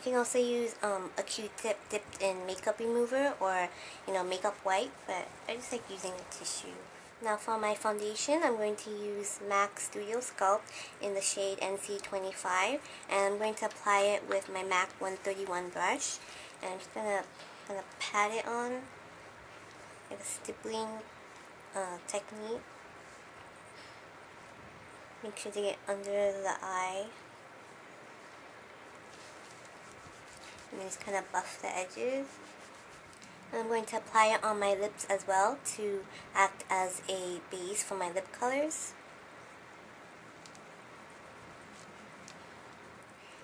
You can also use um, a Q-tip dipped in makeup remover or, you know, makeup wipe, but I just like using a tissue. Now for my foundation, I'm going to use MAC Studio Sculpt in the shade NC25, and I'm going to apply it with my MAC 131 brush, and I'm just gonna of pat it on, like a stippling uh, technique. Make sure to get under the eye. Just kind of buff the edges. I'm going to apply it on my lips as well to act as a base for my lip colors.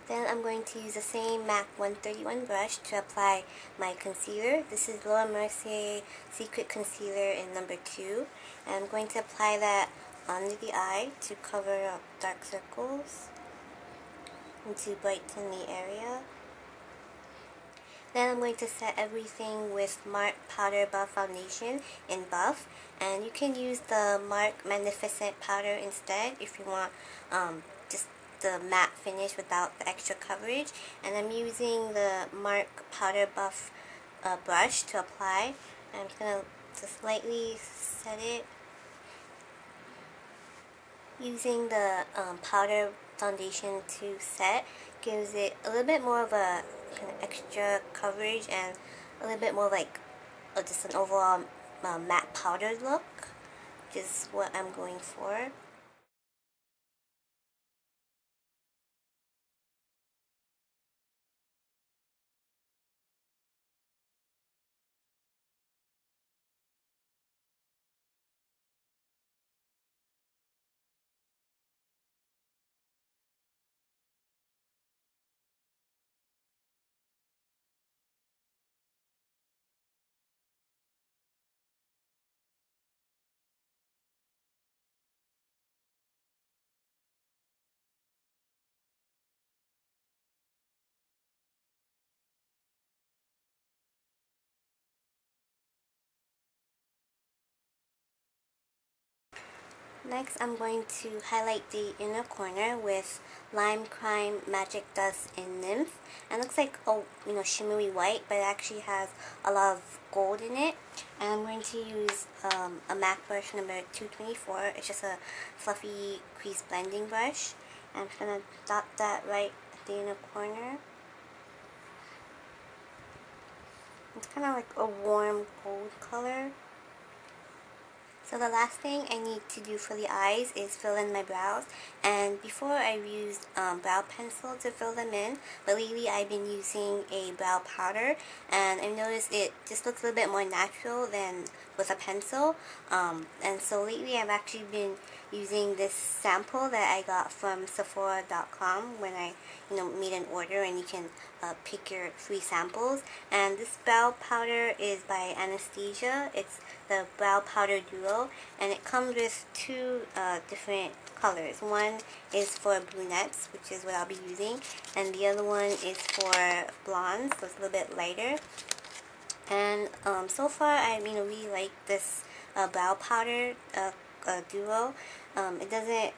Then I'm going to use the same MAC 131 brush to apply my concealer. This is Laura Mercier Secret Concealer in number 2. And I'm going to apply that under the eye to cover up dark circles and to brighten the area. Then I'm going to set everything with Mark Powder Buff Foundation in Buff. And you can use the Mark Magnificent Powder instead if you want um, just the matte finish without the extra coverage. And I'm using the Mark Powder Buff uh, brush to apply. I'm just going to just lightly set it using the um, powder foundation to set gives it a little bit more of a kind of extra coverage and a little bit more like uh, just an overall uh, matte powdered look, which is what I'm going for. Next, I'm going to highlight the inner corner with Lime Crime Magic Dust in Nymph. And it looks like a you know shimmery white, but it actually has a lot of gold in it. And I'm going to use um, a MAC brush number 224. It's just a fluffy crease blending brush. And I'm just going to dot that right at the inner corner. It's kind of like a warm gold color. So the last thing I need to do for the eyes is fill in my brows. And before I used um, brow pencil to fill them in, but lately I've been using a brow powder. And I've noticed it just looks a little bit more natural than with a pencil. Um, and so lately I've actually been using this sample that I got from Sephora.com when I you know made an order and you can uh, pick your free samples. And this brow powder is by Anastasia. It's the brow powder duo and it comes with two uh, different colors. One is for brunettes, which is what I'll be using, and the other one is for blondes, so it's a little bit lighter. And um, so far, I you know really like this uh, brow powder uh, uh, duo. Um, it doesn't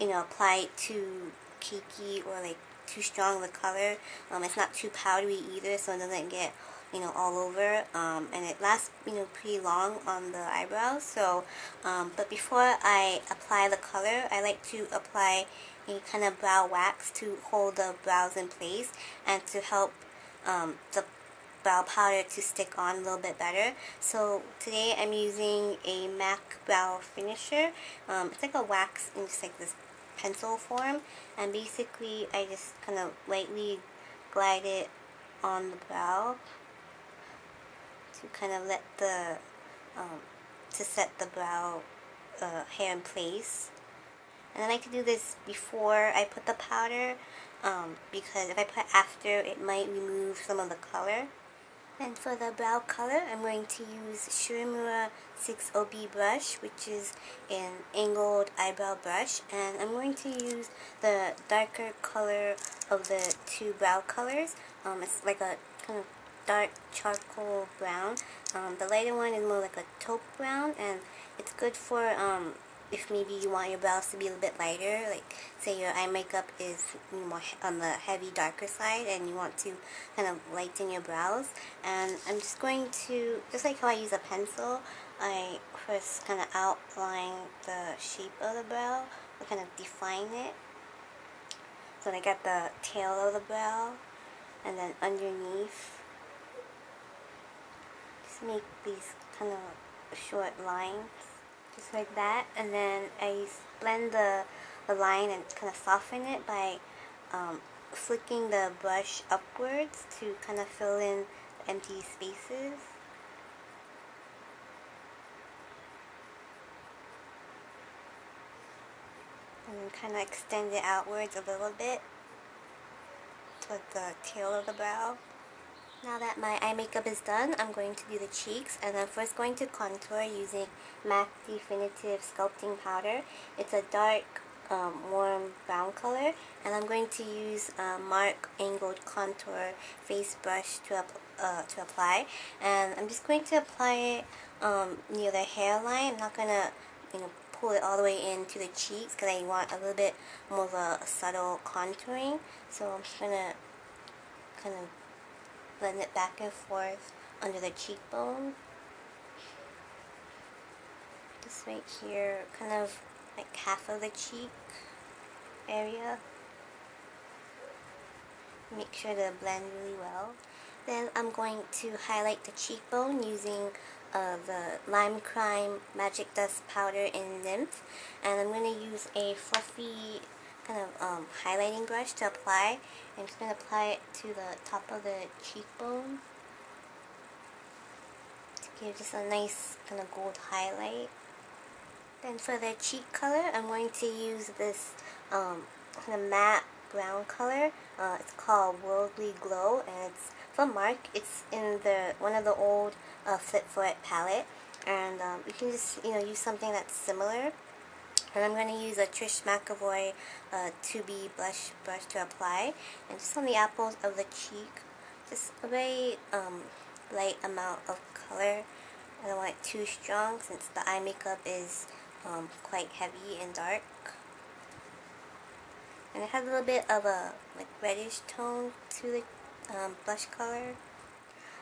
you know apply too cakey or like too strong a color. Um, it's not too powdery either, so it doesn't get you know, all over, um, and it lasts, you know, pretty long on the eyebrows, so, um, but before I apply the color, I like to apply a kind of brow wax to hold the brows in place, and to help, um, the brow powder to stick on a little bit better. So today I'm using a MAC brow finisher. Um, it's like a wax in just like this pencil form and basically I just kind of lightly glide it on the brow to kind of let the, um, to set the brow uh, hair in place. And I like to do this before I put the powder um, because if I put after it might remove some of the color. And for the brow color, I'm going to use Shu Uemura 6OB brush, which is an angled eyebrow brush. And I'm going to use the darker color of the two brow colors. Um, it's like a kind of dark charcoal brown. Um, the lighter one is more like a taupe brown, and it's good for um, if maybe you want your brows to be a little bit lighter, like say your eye makeup is more on the heavy, darker side, and you want to kind of lighten your brows. And I'm just going to, just like how I use a pencil, I first kind of outline the shape of the brow, I kind of define it. So I got the tail of the brow, and then underneath, just make these kind of short lines just like that and then I blend the, the line and kind of soften it by um, flicking the brush upwards to kind of fill in empty spaces. And kind of extend it outwards a little bit toward the tail of the brow. Now that my eye makeup is done, I'm going to do the cheeks and I'm first going to contour using MAC Definitive Sculpting Powder. It's a dark um, warm brown color and I'm going to use a Mark Angled Contour Face Brush to, uh, to apply and I'm just going to apply it um, near the hairline. I'm not going to you know, pull it all the way into the cheeks because I want a little bit more of a subtle contouring so I'm just going to kind of blend it back and forth under the cheekbone. Just right here, kind of like half of the cheek area. Make sure to blend really well. Then I'm going to highlight the cheekbone using uh, the Lime Crime Magic Dust Powder in Nymph. And I'm going to use a fluffy kind of um, highlighting brush to apply. I'm just going to apply it to the top of the cheekbone to give just a nice kind of gold highlight. Then for the cheek color, I'm going to use this um, kind of matte brown color. Uh, it's called Worldly Glow, and it's from Mark. It's in the one of the old uh, Flip for It palette, and um, you can just you know use something that's similar. And I'm going to use a Trish McEvoy uh, 2B blush brush to apply. And just on the apples of the cheek, just a very um, light amount of color. I don't want it too strong since the eye makeup is um, quite heavy and dark. And it has a little bit of a like reddish tone to the um, blush color.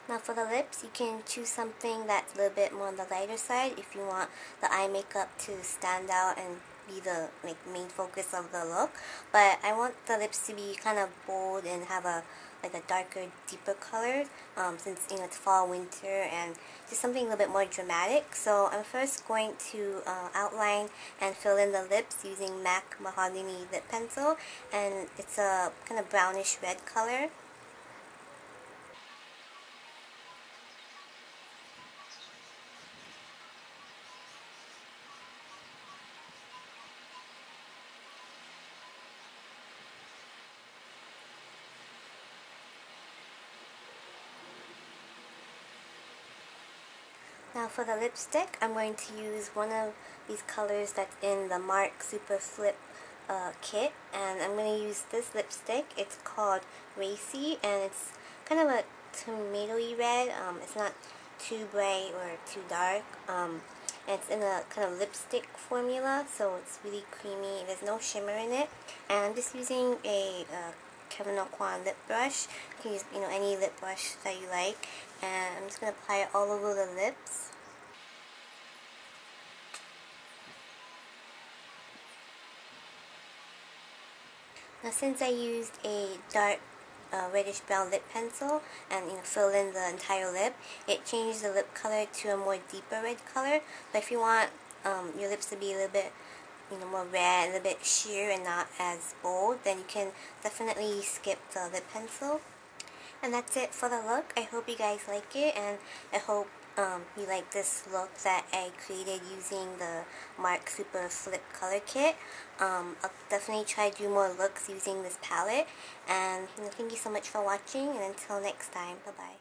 Now for the lips, you can choose something that's a little bit more on the lighter side if you want the eye makeup to stand out and be the like main focus of the look. But I want the lips to be kind of bold and have a like a darker, deeper color um, since you know it's fall, winter, and just something a little bit more dramatic. So I'm first going to uh, outline and fill in the lips using MAC Mahogany Lip Pencil, and it's a kind of brownish red color. Now for the lipstick, I'm going to use one of these colors that's in the Mark Super Flip uh, kit. And I'm going to use this lipstick. It's called Racy and it's kind of a tomatoey red. Um, it's not too bright or too dark. Um, and it's in a kind of lipstick formula, so it's really creamy. There's no shimmer in it. And I'm just using a uh, Kevyn Aucoin lip brush. You can use, you know, any lip brush that you like. And I'm just going to apply it all over the lips. Now since I used a dark uh, reddish brown lip pencil and you know fill in the entire lip, it changed the lip color to a more deeper red color. But if you want um, your lips to be a little bit you know, more red, a little bit sheer and not as bold, then you can definitely skip the lip pencil. And that's it for the look. I hope you guys like it and I hope um, you like this look that I created using the Mark Super Flip Color Kit. Um, I'll definitely try to do more looks using this palette. And you know, thank you so much for watching and until next time, bye-bye.